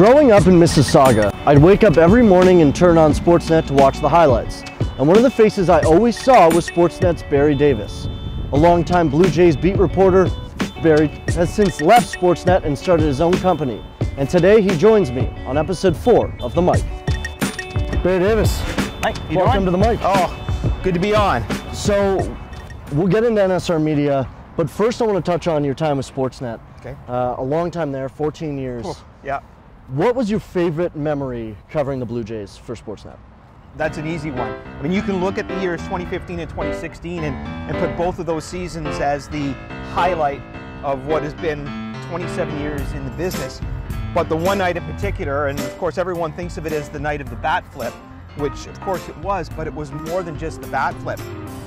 Growing up in Mississauga, I'd wake up every morning and turn on Sportsnet to watch the highlights. And one of the faces I always saw was Sportsnet's Barry Davis. A longtime Blue Jays beat reporter, Barry has since left Sportsnet and started his own company. And today he joins me on episode four of The Mic. Barry Davis, Hi, you welcome doing? to The Mic. Oh, good to be on. So we'll get into NSR Media, but first I want to touch on your time with Sportsnet. Okay. Uh, a long time there, 14 years. Yeah, What was your favorite memory covering the Blue Jays for Sportsnet? that's an easy one. I mean, you can look at the years 2015 and 2016 and, and put both of those seasons as the highlight of what has been 27 years in the business. But the one night in particular, and of course everyone thinks of it as the night of the bat flip, which of course it was, but it was more than just the bat flip.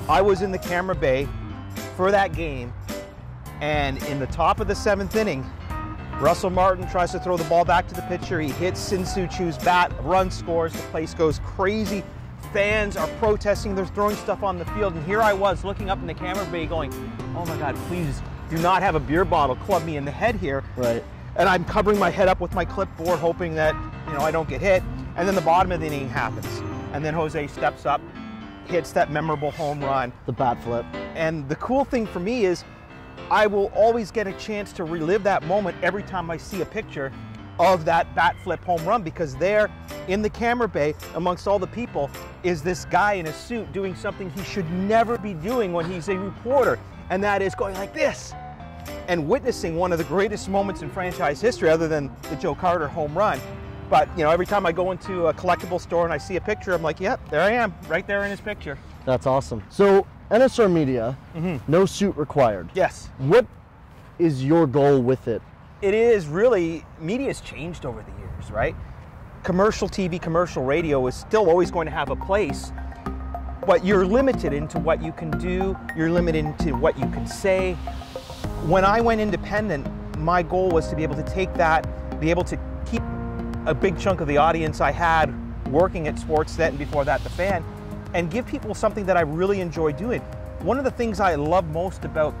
I was in the camera bay for that game, and in the top of the seventh inning, Russell Martin tries to throw the ball back to the pitcher. He hits Shin-Soo Choo's bat, run scores, the place goes crazy. Fans are protesting, they're throwing stuff on the field, and here I was looking up in the camera bay going, oh my God, please do not have a beer bottle club me in the head here. Right. And I'm covering my head up with my clipboard, hoping that, you know, I don't get hit. And then the bottom of the inning happens. And then Jose steps up, hits that memorable home run. The bat flip. And the cool thing for me is I will always get a chance to relive that moment every time I see a picture of that bat flip home run because there in the camera bay amongst all the people is this guy in a suit doing something he should never be doing when he's a reporter and that is going like this and witnessing one of the greatest moments in franchise history other than the Joe Carter home run but you know every time I go into a collectible store and I see a picture I'm like yep there I am right there in his picture That's awesome. So NSR Media, Mm-hmm. no suit required. yes What is your goal with it? it is really media's changed over the years, right? Commercial TV, commercial radio is still always going to have a place, but you're limited into what you can do, you're limited into what you can say. When I went independent, my goal was to be able to take that, be able to keep a big chunk of the audience I had working at Sportsnet and before that the fan, and give people something that I really enjoy doing. One of the things I love most about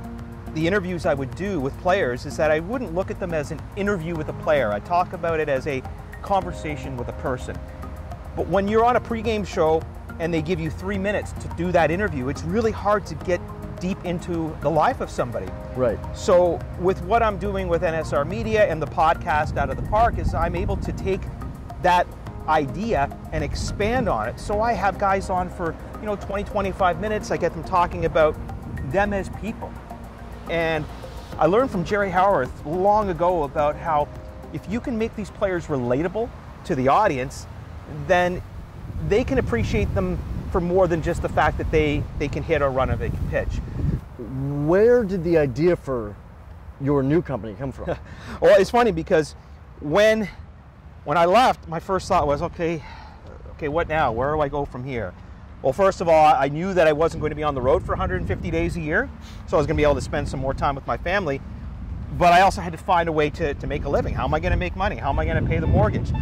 the interviews I would do with players is that I wouldn't look at them as an interview with a player. I talk about it as a conversation with a person. But when you're on a pregame show and they give you three minutes to do that interview, it's really hard to get deep into the life of somebody. Right. So with what I'm doing with NSR Media and the podcast Out of the Park is I'm able to take that idea and expand on it. So I have guys on for, you know, 20, 25 minutes. I get them talking about them as people. And I learned from Jerry Howarth long ago about how if you can make these players relatable to the audience, then they can appreciate them for more than just the fact that they, they can hit or run or they can pitch. Where did the idea for your new company come from? Well, it's funny because when when I left, my first thought was, okay, okay, what now? Where do I go from here? Well, first of all, I knew that I wasn't going to be on the road for 150 days a year, so I was going to be able to spend some more time with my family. But I also had to find a way to, to make a living. How am I going to make money? How am I going to pay the mortgage?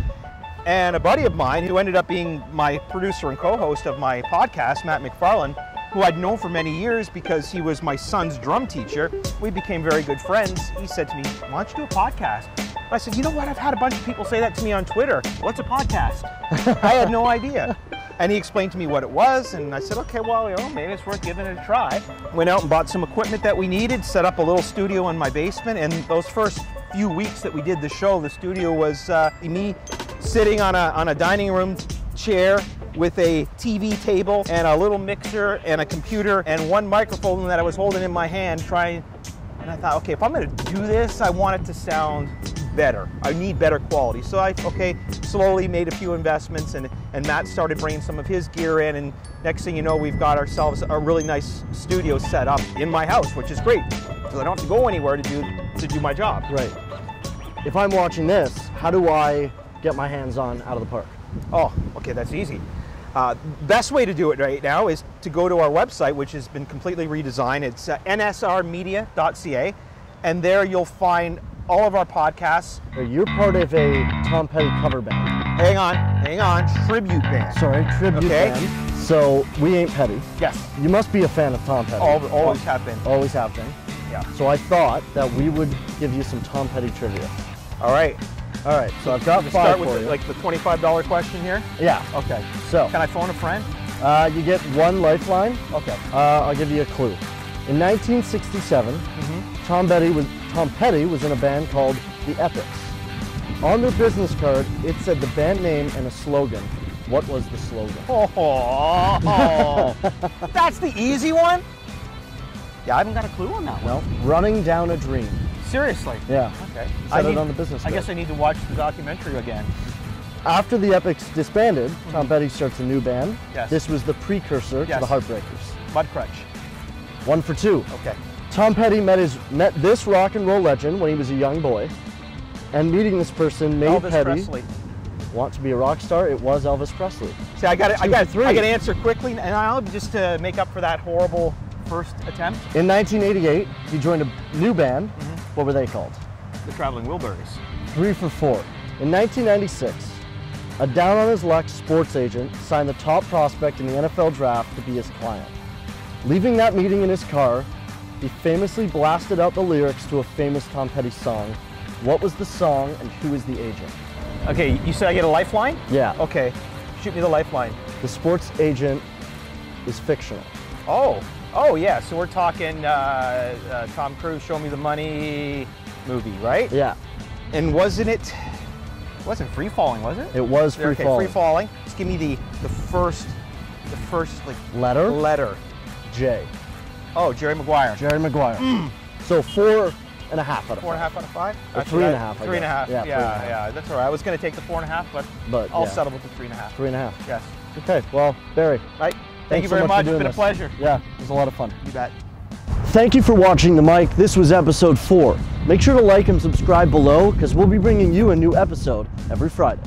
And a buddy of mine, who ended up being my producer and co-host of my podcast, Matt McFarland, who I'd known for many years because he was my son's drum teacher, we became very good friends. He said to me, "Why don't you do a podcast?" I said, "You know what? I've had a bunch of people say that to me on Twitter. What's a podcast?" I had no idea. And he explained to me what it was, and I said, "Okay, well, you know, maybe it's worth giving it a try." Went out and bought some equipment that we needed, set up a little studio in my basement, and those first few weeks that we did the show, the studio was uh, me sitting on a, on a dining room chair with a TV table and a little mixer and a computer and one microphone that I was holding in my hand trying and I thought okay if I'm going to do this I want it to sound better I need better quality so I okay slowly made a few investments and and Matt started bringing some of his gear in and next thing you know we've got ourselves a really nice studio set up in my house which is great because I don't have to go anywhere to do to do my job right. If I'm watching this, how do I get my hands on out of the park? Oh, okay, that's easy. Uh, best way to do it right now is to go to our website, which has been completely redesigned. It's uh, nsrmedia.ca, and there you'll find all of our podcasts. You're part of a Tom Petty cover band. Hang on, hang on, tribute band. Sorry, tribute Okay. band. So we ain't Petty. Yes, You must be a fan of Tom Petty. all, always have been. Always have been. Yeah. So I thought that we would give you some Tom Petty trivia. All right. All right, so I've got five start with for the, you. like the twenty-five dollar question here. yeah. Okay. So Can I phone a friend? uh, you get one lifeline. Okay. Uh, I'll give you a clue. In 1967, Mm-hmm. Tom Petty was Tom Petty was in a band called the Epics. On their business card, it said the band name and a slogan. What was the slogan? Oh, that's the easy one. Yeah, I haven't got a clue on that one. No, Running Down a Dream. Seriously. Yeah. Okay. Said it on the business I guess. I need to watch the documentary again. After the Epics disbanded, Tom Petty starts a new band. Mm-hmm. Yes. This was the precursor Yes. to the Heartbreakers. Mudcrutch. One for two. Okay. Tom Petty met his met this rock and roll legend when he was a young boy, and meeting this person made Elvis Petty Presley. want to be a rock star. It was Elvis Presley. See, I got it. I got three. I got to answer quickly, and I'll just to make up for that horrible first attempt. In 1988, he joined a new band. Mm-hmm. What were they called? The Traveling Wilburys. Three for four. In 1996, a down on his luck sports agent signed the top prospect in the NFL draft to be his client. Leaving that meeting in his car, he famously blasted out the lyrics to a famous Tom Petty song. What was the song and who is the agent? Okay, you said I get a lifeline. Yeah. Okay, shoot me the lifeline. The sports agent is fictional. Oh, oh yeah. So we're talking uh, uh, Tom Cruise, Show Me the Money movie, right? Yeah, And wasn't it? Wasn't free falling, was it? it was free okay, falling. free falling. Just give me the the first, the first like Letter letter. J. Oh, Jerry Maguire. Jerry Maguire. Mm. So four and a half out of Four and a five. half out of five? Or three and a half, Three and a half. Yeah, Yeah, three and a half. yeah, that's all right. I was going to take the four and a half, but But I'll yeah, settle with the three and a half. three and a half. Yes. Okay, well, Barry, Right. Thank you so very much for much. It's been a pleasure. yeah, it was a lot of fun. You bet. Thank you for watching The Mic. This was episode four. Make sure to like and subscribe below because we'll be bringing you a new episode every Friday.